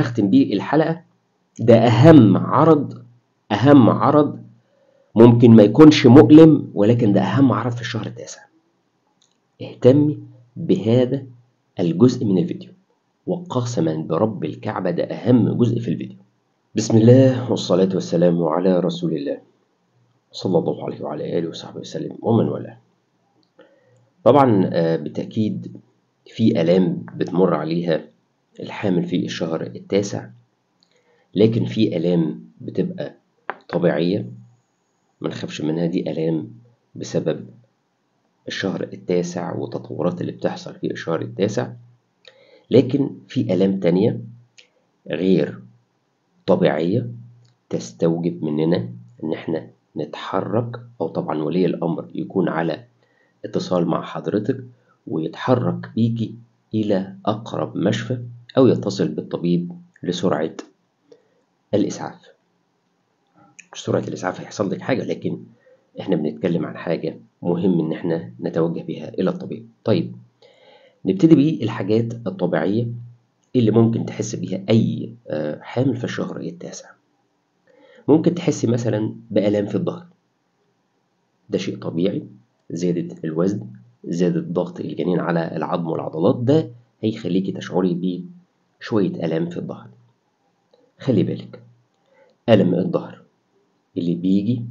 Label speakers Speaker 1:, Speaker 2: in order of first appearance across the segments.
Speaker 1: هختم بيه الحلقة. ده أهم عرض أهم عرض ممكن ما يكونش مؤلم ولكن ده أهم عرض في الشهر التاسع. اهتمي بهذا الجزء من الفيديو. وقسما برب الكعبة ده أهم جزء في الفيديو. بسم الله والصلاة والسلام على رسول الله. صلى الله عليه وعلى آله وصحبه وسلم. ومن والاه. طبعا آه، بالتأكيد في آلام بتمر عليها. الحامل في الشهر التاسع. لكن في آلام بتبقى طبيعية ما نخافش منها دي آلام بسبب الشهر التاسع والتطورات اللي بتحصل في الشهر التاسع. لكن في آلام تانية غير طبيعية تستوجب مننا إن إحنا نتحرك أو طبعا ولي الأمر يكون على اتصال مع حضرتك ويتحرك بيكي إلى أقرب مشفى. أو يتصل بالطبيب لسرعة الإسعاف. مش سرعة الإسعاف هيحصل لك حاجة لكن إحنا بنتكلم عن حاجة مهم إن إحنا نتوجه بها إلى الطبيب. طيب نبتدي بالحاجات الطبيعية اللي ممكن تحس بيها أي آه، حامل في الشهر التاسع. ممكن تحسي مثلا بآلام في الظهر. ده شيء طبيعي. زيادة الوزن زيادة ضغط الجنين على العظم والعضلات ده هيخليكي تشعري بشوية آلام في الظهر. خلي بالك ألم الظهر اللي بيجي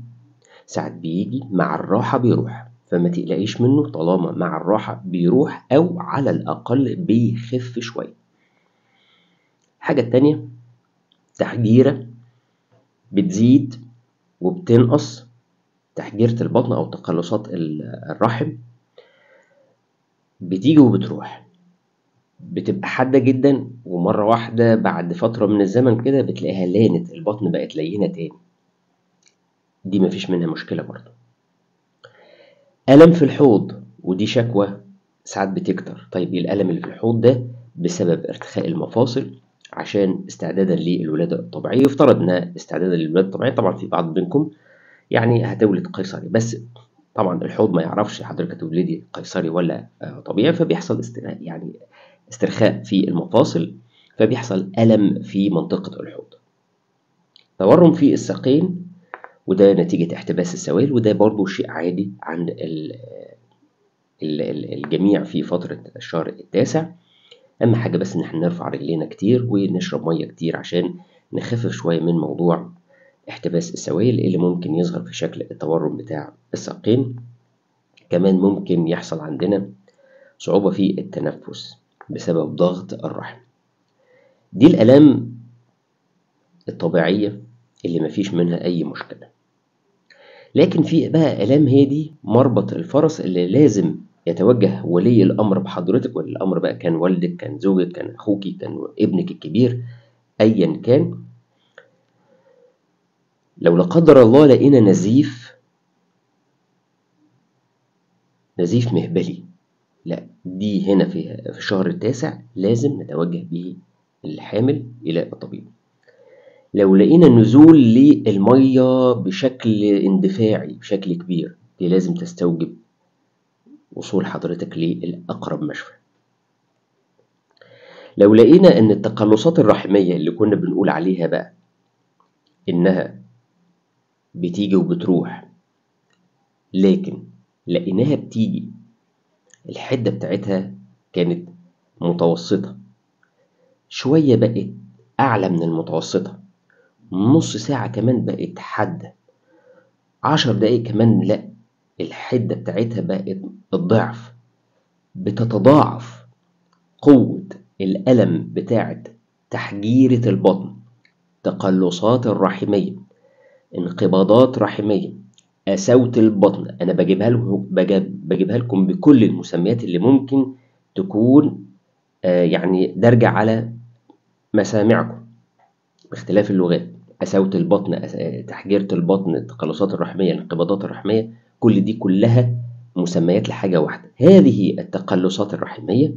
Speaker 1: ساعات بيجي مع الراحة بيروح فما تقلقيش منه طالما مع الراحة بيروح أو على الأقل بيخف شوية. الحاجة التانية تحجيرة بتزيد وبتنقص تحجيرة البطن أو تقلصات الرحم بتيجي وبتروح. بتبقى حادة جدا ومرة واحدة بعد فترة من الزمن كده بتلاقيها لانت البطن بقت لينة تاني. دي مفيش منها مشكلة برضه. ألم في الحوض ودي شكوى ساعات بتكتر. طيب الألم اللي في الحوض ده؟ بسبب ارتخاء المفاصل عشان استعدادا للولادة الطبيعية يفترض إنها استعدادا للولادة الطبيعية. طبعا في بعض منكم يعني هتولد قيصري بس طبعا الحوض ما يعرفش حضرتك هتولدي قيصري ولا آه، طبيعي فبيحصل استرخاء يعني استرخاء في المفاصل فبيحصل ألم في منطقة الحوض. تورم في الساقين وده نتيجة احتباس السوائل وده برضو شيء عادي عند الجميع في فترة الشهر التاسع. أهم حاجة بس إن إحنا نرفع رجلينا كتير ونشرب مية كتير عشان نخفف شوية من موضوع احتباس السوائل اللي ممكن يظهر في شكل التورم بتاع الساقين. كمان ممكن يحصل عندنا صعوبة في التنفس. بسبب ضغط الرحم. دي الآلام الطبيعية اللي مفيش منها أي مشكلة. لكن في بقى آلام هي دي مربط الفرس اللي لازم يتوجه ولي الأمر بحضرتك ولي الأمر بقى كان والدك كان زوجك كان أخوك كان ابنك الكبير أيا كان. لو لا قدر الله لقينا نزيف نزيف مهبلي. لا دي هنا في الشهر التاسع لازم نتوجه به الحامل إلى الطبيب. لو لقينا نزول للمية بشكل اندفاعي بشكل كبير دي لازم تستوجب وصول حضرتك للأقرب مشفى. لو لقينا إن التقلصات الرحمية اللي كنا بنقول عليها بقى إنها بتيجي وبتروح لكن لقيناها بتيجي الحدة بتاعتها كانت متوسطة. شوية بقت أعلى من المتوسطة. نص ساعة كمان بقت حادة. عشر دقايق كمان لأ الحدة بتاعتها بقت الضعف. بتتضاعف قوة الألم بتاعت تحجيرة البطن تقلصات الرحمية انقباضات رحمية قساوة البطن. أنا بجيبها لكم بجيبها لكم بكل المسميات اللي ممكن تكون آه يعني دارجة على مسامعكم. باختلاف اللغات قساوة البطن تحجيرة البطن التقلصات الرحمية الانقباضات الرحمية كل دي كلها مسميات لحاجة واحدة. هذه التقلصات الرحمية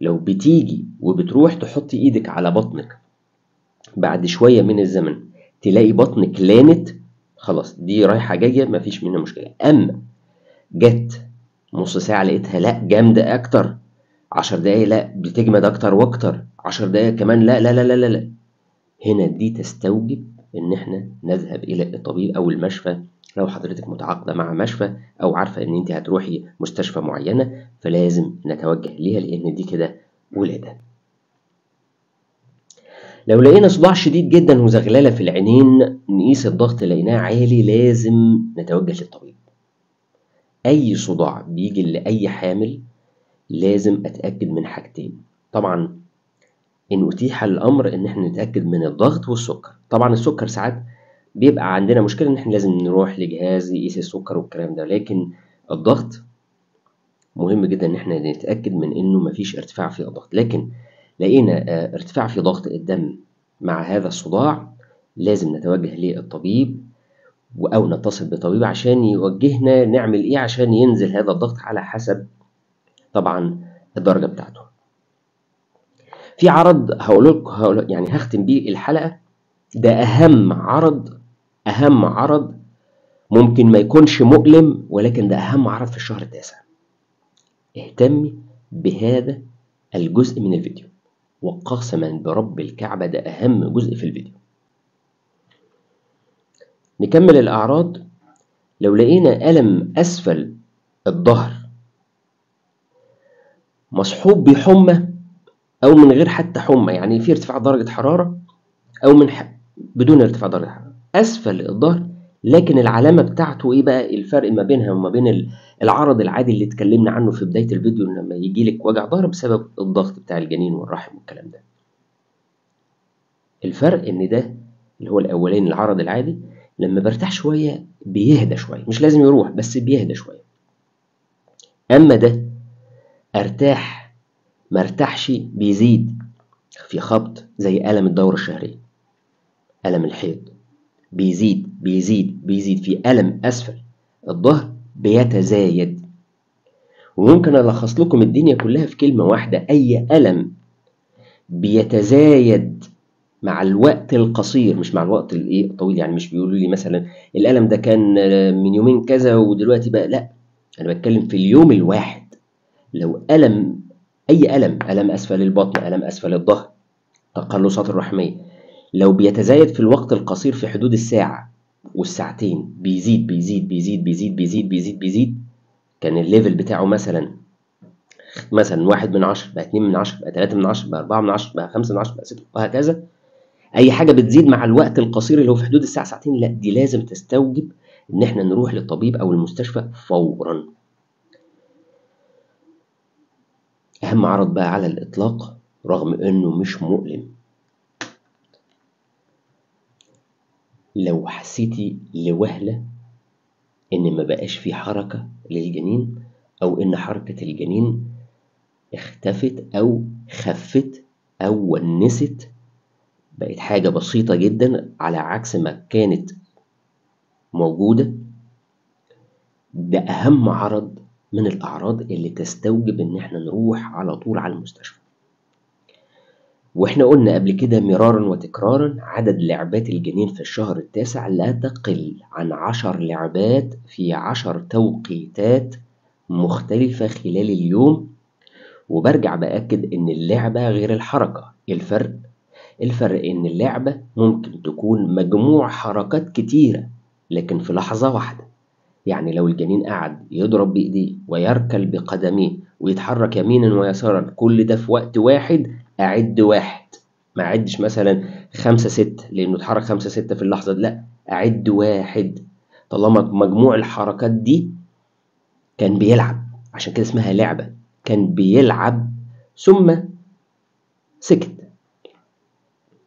Speaker 1: لو بتيجي وبتروح تحط إيدك على بطنك بعد شوية من الزمن تلاقي بطنك لانت خلاص دي رايحة جاية مفيش منها مشكلة. أما جت نص ساعة لقيتها لأ جامدة أكتر. 10 دقايق لا بتجمد أكتر وأكتر. 10 دقايق كمان لا لا لا لا لا, لا. هنا دي تستوجب إن إحنا نذهب إلى الطبيب أو المشفى. لو حضرتك متعاقدة مع مشفى أو عارفة إن أنت هتروحي مستشفى معينة فلازم نتوجه ليها لأن دي كده ولادة. لو لقينا صداع شديد جدا وزغلله في العينين نقيس الضغط لقيناه عالي لازم نتوجه للطبيب. أي صداع بيجي لأي حامل لازم أتأكد من حاجتين. طبعا إن أتيح الأمر إن إحنا نتأكد من الضغط والسكر. طبعا السكر ساعات بيبقى عندنا مشكلة إن إحنا لازم نروح لجهاز يقيس السكر والكلام ده لكن الضغط مهم جدا إن إحنا نتأكد من إنه مفيش ارتفاع في الضغط. لكن لقينا ارتفاع في ضغط الدم مع هذا الصداع لازم نتوجه للطبيب أو نتصل بطبيب عشان يوجهنا نعمل إيه عشان ينزل هذا الضغط على حسب طبعا الدرجة بتاعته. في عرض هقول لكم يعني هختم بيه الحلقة. ده أهم عرض أهم عرض ممكن ما يكونش مؤلم ولكن ده أهم عرض في الشهر التاسع. اهتمي بهذا الجزء من الفيديو وقسما برب الكعبة ده أهم جزء في الفيديو. نكمل الأعراض. لو لقينا ألم أسفل الظهر مصحوب بحمى أو من غير حتى حمى يعني في ارتفاع درجة حرارة أو من ح... بدون ارتفاع درجة حرارة أسفل الظهر لكن العلامة بتاعته إيه بقى؟ الفرق ما بينها وما بين العرض العادي اللي اتكلمنا عنه في بداية الفيديو لما يجي لك وجع ظهر بسبب الضغط بتاع الجنين والرحم والكلام ده. الفرق إن ده اللي هو الأولاني العرض العادي لما برتاح شوية بيهدى شوية مش لازم يروح بس بيهدى شوية. أما ده أرتاح مرتاحش بيزيد في خبط زي ألم الدورة الشهرية ألم الحيض بيزيد بيزيد بيزيد في ألم أسفل الظهر بيتزايد. وممكن ألخص لكم الدنيا كلها في كلمة واحدة أي ألم بيتزايد. مع الوقت القصير مش مع الوقت الايه الطويل يعني مش بيقولوا لي مثلا الألم ده كان من يومين كذا ودلوقتي بقى لا أنا بتكلم في اليوم الواحد. لو ألم أي ألم ألم أسفل البطن ألم أسفل الظهر تقلصات الرحمية لو بيتزايد في الوقت القصير في حدود الساعة والساعتين بيزيد بيزيد بيزيد بيزيد بيزيد بيزيد بيزيد كان ال level بتاعه مثلا مثلا واحد من عشرة بقى اتنين من عشرة بقى تلاتة من عشرة بقى أربعة من عشرة بقى خمسة من عشرة بقى ستة وهكذا. أي حاجة بتزيد مع الوقت القصير اللي هو في حدود الساعة ساعتين لا دي لازم تستوجب إن إحنا نروح للطبيب أو المستشفى فورا. أهم عرض بقى على الإطلاق رغم إنه مش مؤلم. لو حسيتي لوهلة إن ما بقاش في حركة للجنين أو إن حركة الجنين اختفت أو خفت أو ونست بقت حاجة بسيطة جدا على عكس ما كانت موجودة. ده أهم عرض من الأعراض اللي تستوجب إن إحنا نروح على طول على المستشفى. وإحنا قلنا قبل كده مرارا وتكرارا عدد لعبات الجنين في الشهر التاسع لا تقل عن عشر لعبات في عشر توقيتات مختلفة خلال اليوم. وبرجع بأكد إن اللعبة غير الحركة. الفرق الفرق إن اللعبة ممكن تكون مجموع حركات كتيرة لكن في لحظة واحدة. يعني لو الجنين قعد يضرب بإيديه ويركل بقدميه ويتحرك يمينا ويسارا كل ده في وقت واحد أعد واحد. ما أعدش مثلا خمسة ستة لأنه اتحرك خمسة ستة في اللحظة دي لأ. أعد واحد. طالما مجموع الحركات دي كان بيلعب عشان كده اسمها لعبة كان بيلعب ثم سكت.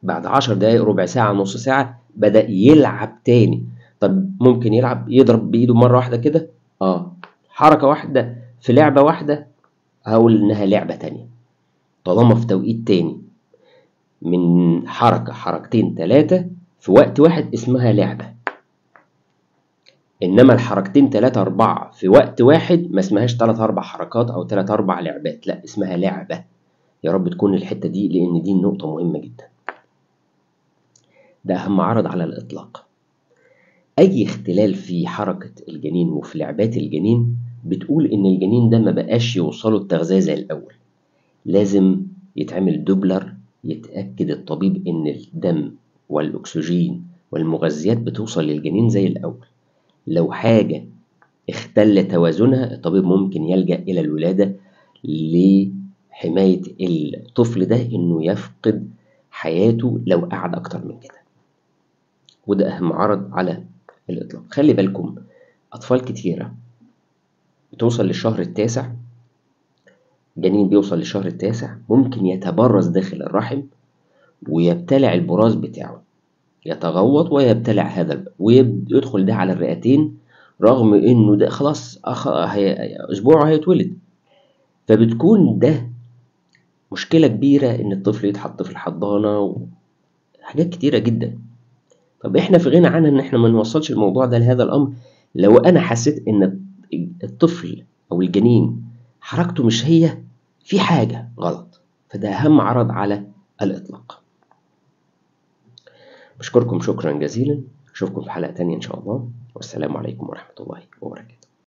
Speaker 1: بعد عشر دقايق ربع ساعة نص ساعة بدأ يلعب تاني. طب ممكن يلعب يضرب بإيده مرة واحدة كده؟ آه. حركة واحدة في لعبة واحدة هقول إنها لعبة تانية طالما في توقيت تاني. من حركة حركتين تلاتة في وقت واحد اسمها لعبة. إنما الحركتين تلاتة أربعة في وقت واحد ما اسمهاش تلات أربع حركات أو تلات أربع لعبات لا اسمها لعبة. يا رب تكون الحتة دي لأن دي نقطة مهمة جدا. ده أهم عرض على الإطلاق. أي اختلال في حركة الجنين وفي لعبات الجنين بتقول إن الجنين ده ما بقاش يوصله التغذية زي الأول. لازم يتعمل دوبلر يتأكد الطبيب إن الدم والأكسجين والمغذيات بتوصل للجنين زي الأول. لو حاجة اختل توازنها الطبيب ممكن يلجأ إلى الولادة لحماية الطفل ده إنه يفقد حياته لو قعد أكتر من كده. وده أهم عرض على الإطلاق. خلي بالكم أطفال كتيرة بتوصل للشهر التاسع جنين بيوصل للشهر التاسع ممكن يتبرز داخل الرحم ويبتلع البراز بتاعه يتغوط ويبتلع هذا ويدخل ده على الرئتين رغم إنه ده خلاص أخ... هي... أسبوعه هيتولد. فبتكون ده مشكلة كبيرة إن الطفل يتحط في الحضانة وحاجات كتيرة جدا. طب إحنا في غنى عنها إن إحنا ما نوصلش الموضوع ده لهذا الأمر؟ لو أنا حسيت إن الطفل أو الجنين حركته مش هي في حاجة غلط. فده أهم عرض على الإطلاق. بشكركم شكرا جزيلا. أشوفكم في حلقة تانية إن شاء الله. والسلام عليكم ورحمة الله وبركاته.